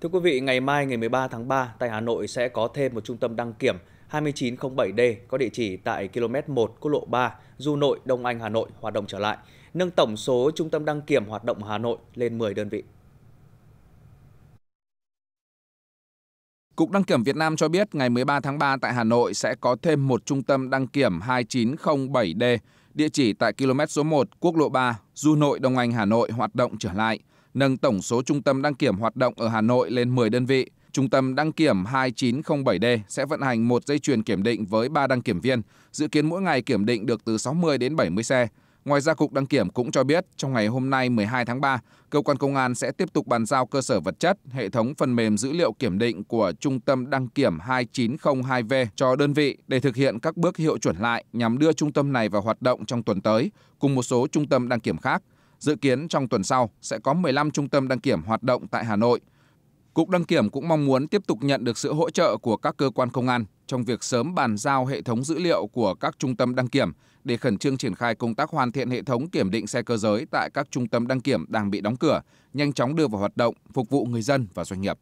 Thưa quý vị, ngày mai ngày 13 tháng 3 tại Hà Nội sẽ có thêm một trung tâm đăng kiểm 2907D có địa chỉ tại km 1 quốc lộ 3, Du Nội, Đông Anh, Hà Nội hoạt động trở lại, nâng tổng số trung tâm đăng kiểm hoạt động Hà Nội lên 10 đơn vị. Cục Đăng kiểm Việt Nam cho biết ngày 13 tháng 3 tại Hà Nội sẽ có thêm một trung tâm đăng kiểm 2907D, địa chỉ tại km số 1, quốc lộ 3, Du Nội, Đông Anh, Hà Nội hoạt động trở lại, nâng tổng số trung tâm đăng kiểm hoạt động ở Hà Nội lên 10 đơn vị. Trung tâm đăng kiểm 2907D sẽ vận hành một dây chuyền kiểm định với 3 đăng kiểm viên, dự kiến mỗi ngày kiểm định được từ 60 đến 70 xe. Ngoài ra, Cục Đăng kiểm cũng cho biết trong ngày hôm nay 12 tháng 3, cơ quan công an sẽ tiếp tục bàn giao cơ sở vật chất, hệ thống phần mềm dữ liệu kiểm định của Trung tâm đăng kiểm 2902V cho đơn vị để thực hiện các bước hiệu chuẩn lại nhằm đưa trung tâm này vào hoạt động trong tuần tới, cùng một số trung tâm đăng kiểm khác. Dự kiến trong tuần sau sẽ có 15 trung tâm đăng kiểm hoạt động tại Hà Nội. Cục Đăng kiểm cũng mong muốn tiếp tục nhận được sự hỗ trợ của các cơ quan công an trong việc sớm bàn giao hệ thống dữ liệu của các trung tâm đăng kiểm để khẩn trương triển khai công tác hoàn thiện hệ thống kiểm định xe cơ giới tại các trung tâm đăng kiểm đang bị đóng cửa, nhanh chóng đưa vào hoạt động, phục vụ người dân và doanh nghiệp.